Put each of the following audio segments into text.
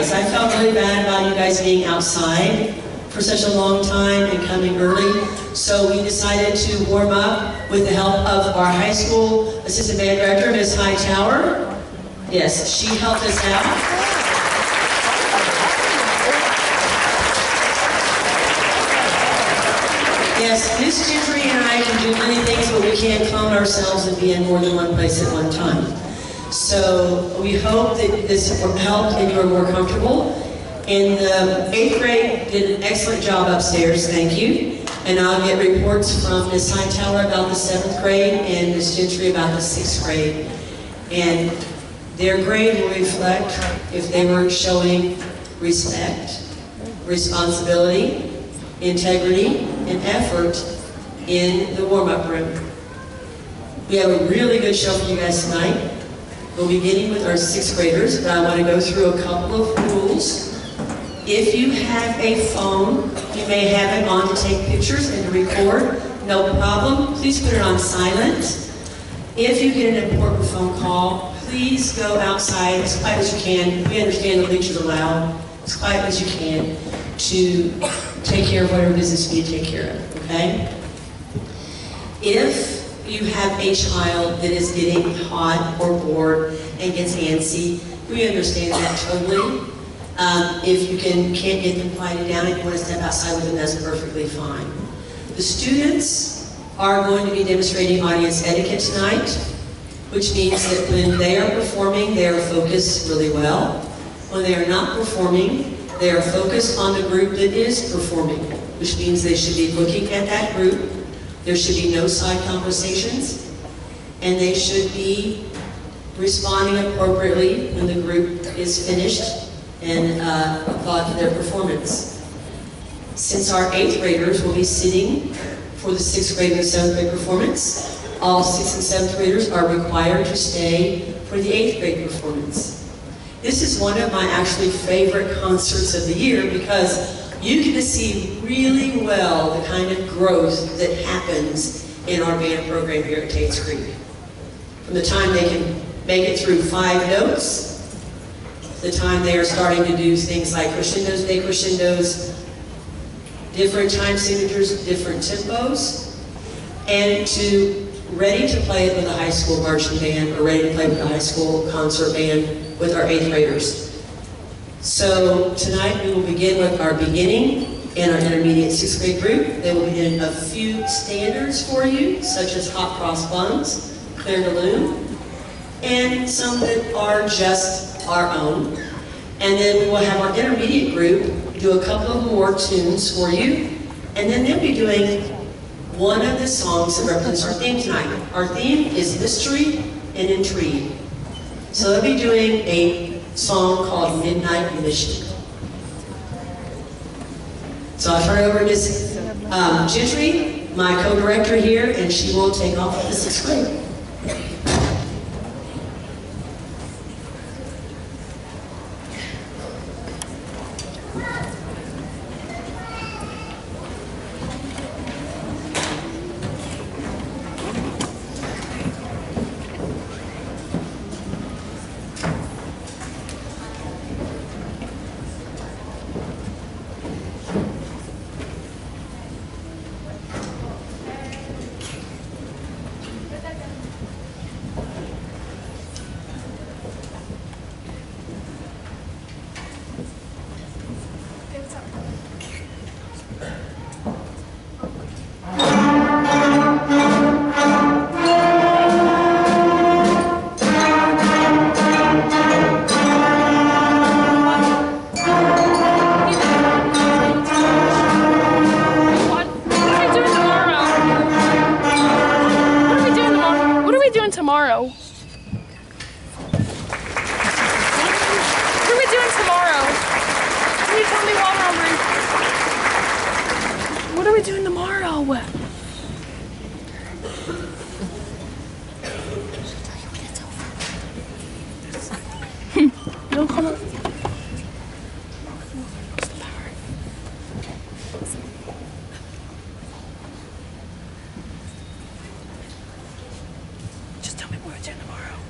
I felt really bad about you guys being outside for such a long time and coming early. So we decided to warm up with the help of our high school assistant band director, Ms. Hightower. Yes, she helped us out. Yes, Miss Gentry and I can do many things, but we can't clone ourselves and be in more than one place at one time. So we hope that this helped and you're more comfortable. And the eighth grade did an excellent job upstairs, thank you. And I'll get reports from Ms. Hightower about the seventh grade and Ms. Gentry about the sixth grade. And their grade will reflect if they were showing respect, responsibility, integrity, and effort in the warm-up room. We have a really good show for you guys tonight. We'll be beginning with our sixth graders, but I want to go through a couple of rules. If you have a phone, you may have it on to take pictures and to record. No problem. Please put it on silent. If you get an important phone call, please go outside as quiet as you can. We understand the bleachers loud. As quiet as you can to take care of whatever business you need to take care of, okay? If you have a child that is getting hot or bored and gets antsy, we understand that totally. Um, if you can, can't get them quieted down and you want to step outside with them, that's perfectly fine. The students are going to be demonstrating audience etiquette tonight, which means that when they are performing, they are focused really well. When they are not performing, they are focused on the group that is performing, which means they should be looking at that group. There should be no side conversations, and they should be responding appropriately when the group is finished and uh, applaud their performance. Since our eighth graders will be sitting for the sixth grade and seventh grade performance, all sixth and seventh graders are required to stay for the eighth grade performance. This is one of my actually favorite concerts of the year because you to see really well the kind of growth that happens in our band program here at Tate's Creek. From the time they can make it through five notes, the time they are starting to do things like crescendos, decrescendos, different time signatures, different tempos, and to ready to play with a high school marching band or ready to play with a high school concert band with our eighth graders. So tonight we will begin with our beginning and our intermediate sixth grade group. They will begin a few standards for you, such as hot cross buns, clair de lune, and some that are just our own. And then we will have our intermediate group do a couple of more tunes for you, and then they'll be doing one of the songs that represents our theme tonight. Our theme is mystery and intrigue. So they'll be doing a song called Midnight Mission. So I'll turn it over to. Um, Gentry, my co-director here, and she will take off the sixth. Jenna tomorrow.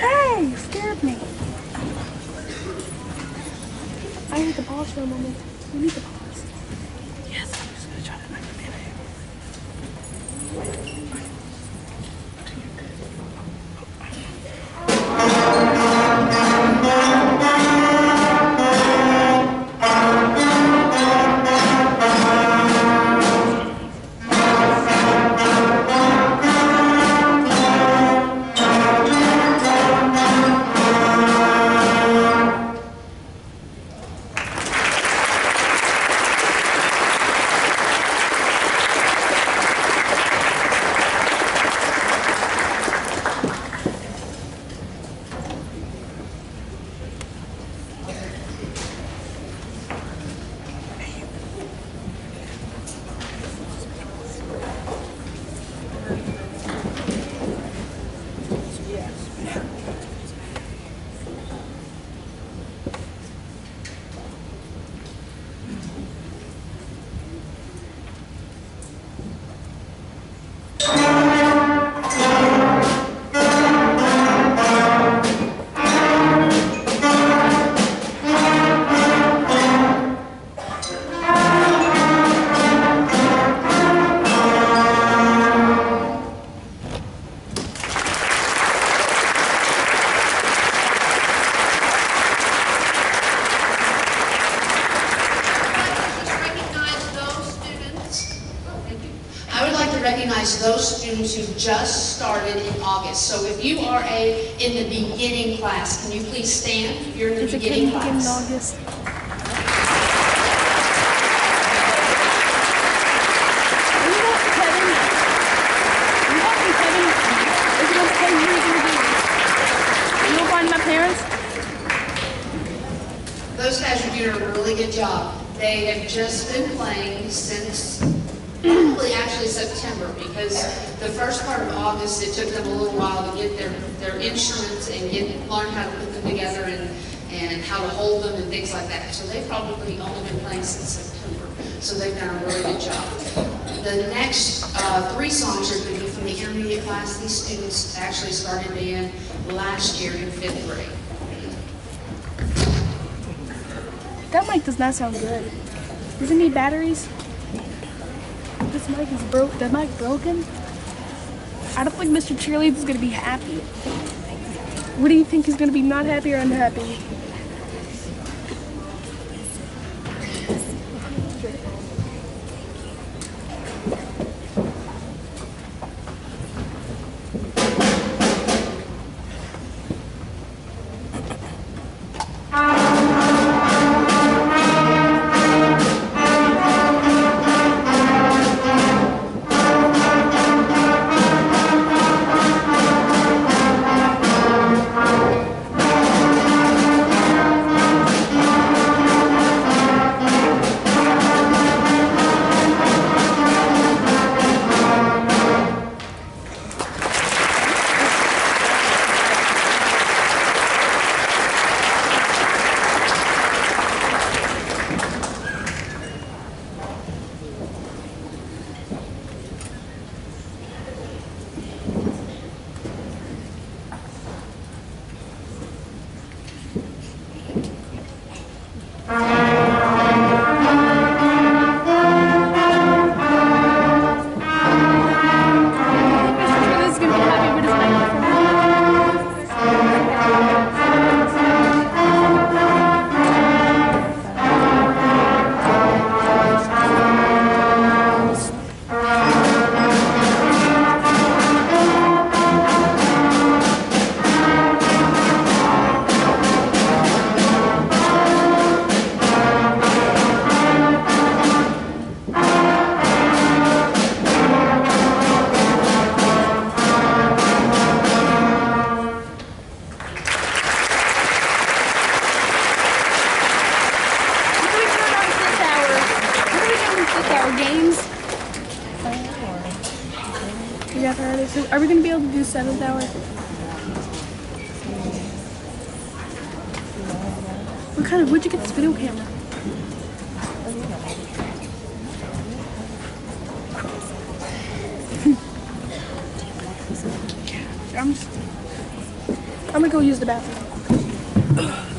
Hey, you scared me. I need the pause for a moment. We need the pause. Recognize those students who just started in August. So if you are a, in the beginning class, can you please stand? You're in the It's beginning begin in. August. You going to Kevin? You going to Kevin? Is it going to Kevin? Who are you going to do? You going find my parents? Those guys are doing a really good job. They have just been playing since probably actually September because the first part of August, it took them a little while to get their, their instruments and get, learn how to put them together and, and how to hold them and things like that. So they've probably only been playing since September. So they've done a really good job. The next uh, three songs are going to be from the intermediate class. These students actually started band last year in fifth grade. That mic does not sound good. Does it need batteries? This mic is broke. The mic broken? I don't think Mr. Cheerleader is gonna be happy. What do you think he's gonna be not happy or unhappy? I'm. Gonna go use the bathroom.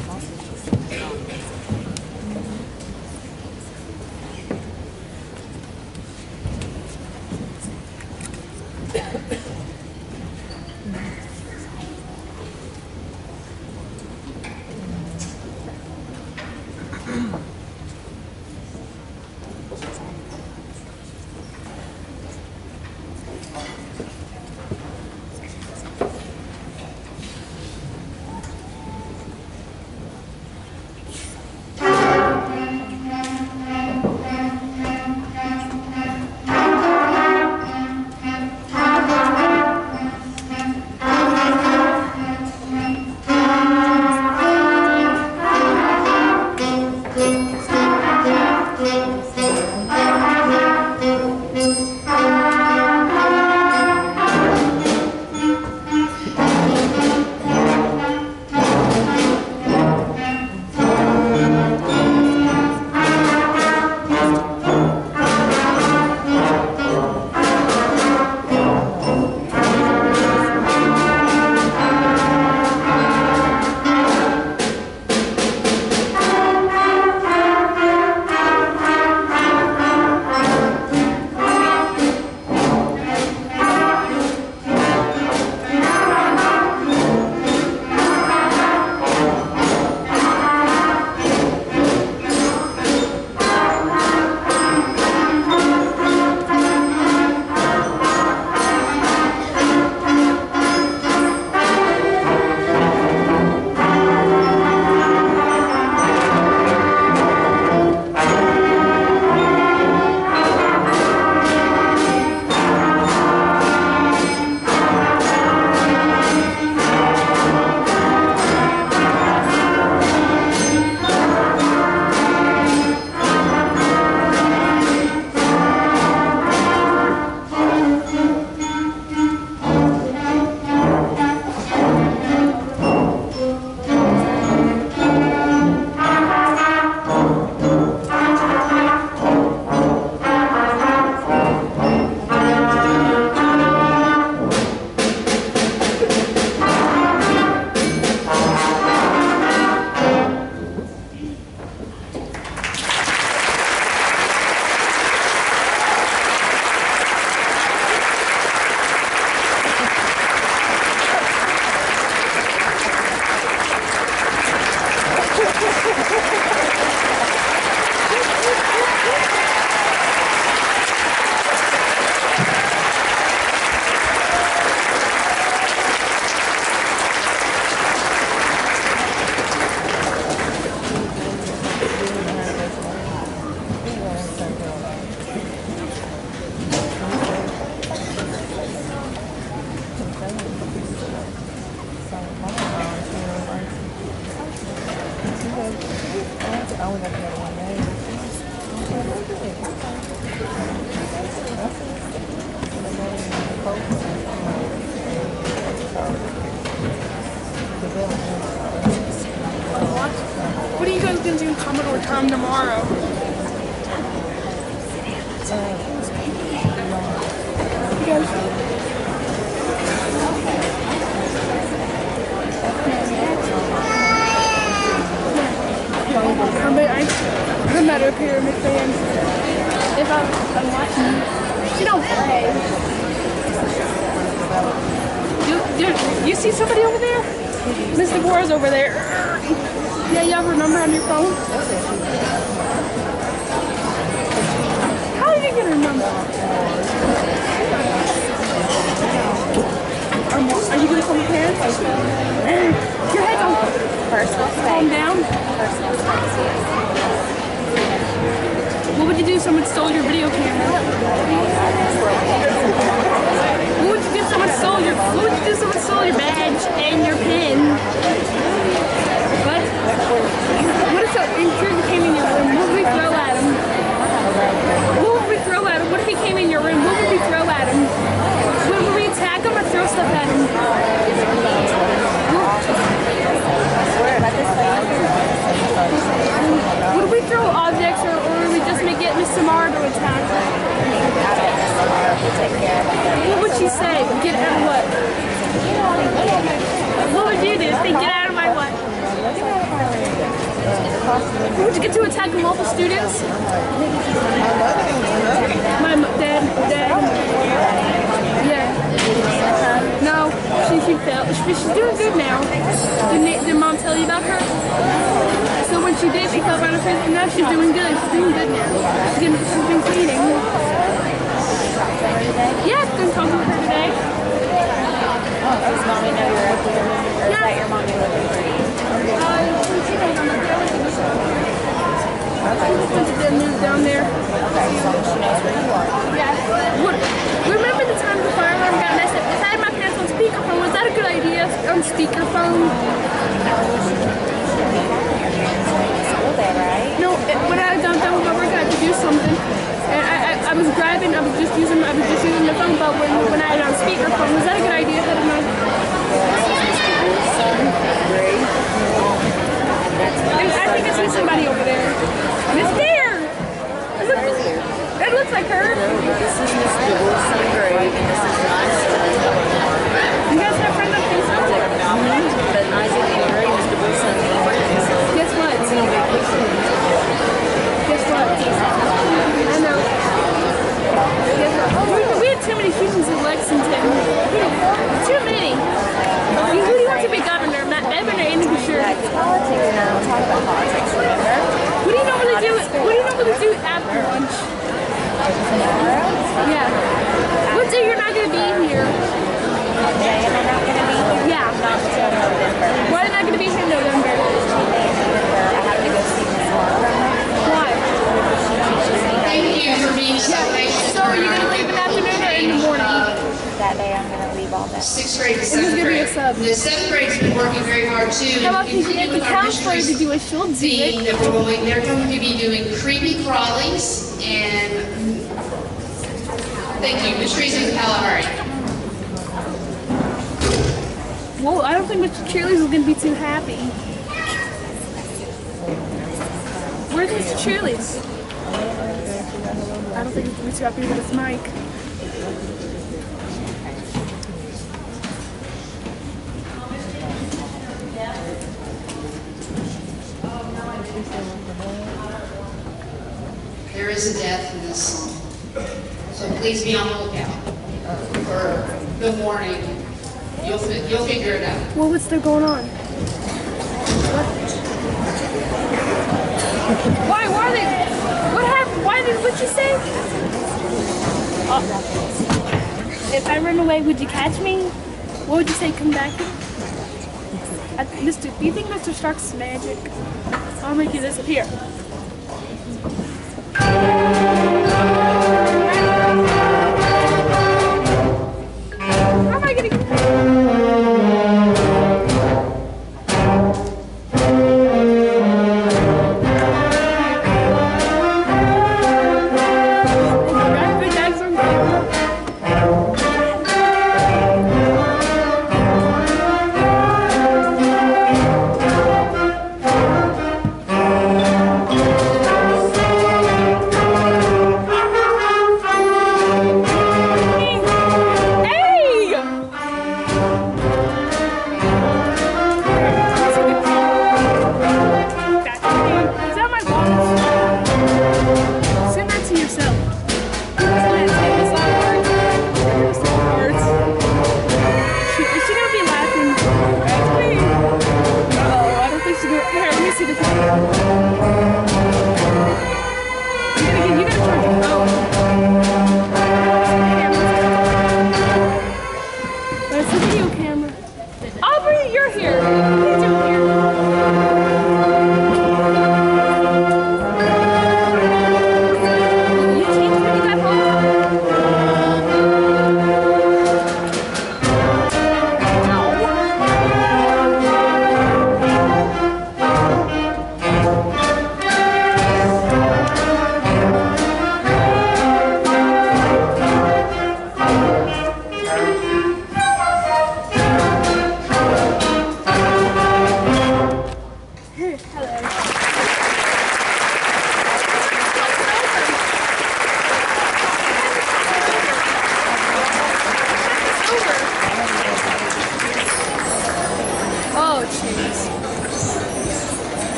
You, you, see somebody over there? Mr. Gore's over there. Yeah, you have her number on your phone? How did you get her number? Are, you gonna call my parents? Your head's on. Personal Calm down. Personal space, yes. What would you do if someone stole your video camera? did someone stole your what did someone stole your badge and your pin? What? what if that intruder came in your room? What would we throw at him? What would we throw at him? What if he came in your room? What would we throw at him? What would we attack him or throw stuff at him? say, get out of what? What would you do? Say, get out of my what? Would you get to attack multiple students? My dad, dad. Yeah. No, she, she failed. She, she's doing good now. Did, did mom tell you about her? So when she did, she fell out of face, and now she's doing good. She's doing good now. She's, getting, she's been cleaning. Yeah, I've been talking with her today. Does mommy know you're here? Or is that your mommy looking for you? Uh, she knows I'm up there with you. Since moved down there. Okay, so she knows where you are. Yeah. What, remember the time the fire alarm got messed up? If I had my parents on speakerphone, was that a good idea? On speakerphone? School day, right? No, it, when I was done with my work, I had to do something. And I was driving, I was just using, I was just using the phone, but when, when I had on speakerphone, was that a good idea? I don't know. I think I see somebody over there. Miss Bear! Is it, it looks like her. This is Miss Wilson Gray, and. You guys have friends on Facebook? But Isaac and Gray, Mr. Wilson, Guess what? Guess what? I know. Guess what? We, we had too many students in Lexington. Too many. You, who do you want to be governor? Matt Bevin or Andy Beshear? Politics now. We'll talk about politics, remember? What do you normally do? What do you normally do after lunch? Tomorrow? Yeah. What day you're not gonna be here? Today, am I not going to be here? Yeah. Not until November. Why am I gonna be here in November? November, I have to go see Miss Laura. Why? She teaches me that Thank you for being so patient. So are you gonna leave in the afternoon or in the morning? that day I'm going to leave all that. Sixth grade to seventh gonna be grade. a sub? The seventh grade's been working very hard too. How about and if you get the counselor to do? She'll do theme that we're going, they're going to be doing creepy crawlies and, thank you, mysteries in Kalahari. Well, I don't think Mr. Cheerleaders is gonna be too happy. Where's Mr. Cheerleaders? I don't think he's gonna be too happy with his mic. Is a death in this song. So please be on the lookout uh, for the warning. You'll, you'll figure it out. Well, what's there going on? What? Why? Why are they? What happened? Why did? What'd you say? Oh. If I run away, would you catch me? What would you say? Come back. I, Mr. Do you think Mr. Stark's magic? I'll make you disappear.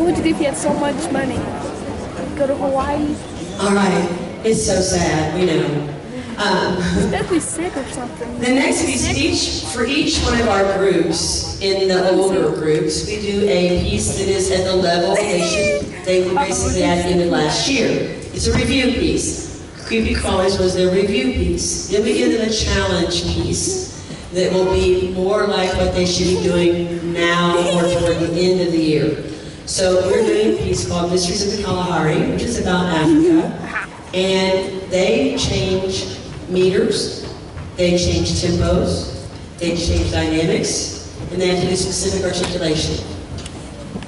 What would you do if you had so much money? Go to Hawaii? All right, it's so sad, we know. Um, Definitely sick or something. The next piece, each, for each one of our groups, in the older groups, we do a piece that is at the level they should, they were basically at the end of last year. It's a review piece. Creepy Crawlies was their review piece. Then we give them a challenge piece that will be more like what they should be doing now or toward the end of the year. So we're doing a piece called Mysteries of the Kalahari, which is about Africa. And they change meters, they change tempos, they change dynamics, and they have to do specific articulation.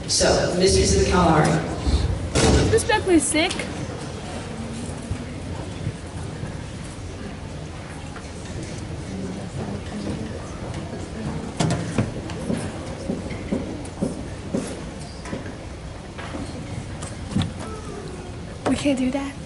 So, Mysteries of the Kalahari. This definitely sick. Can't do that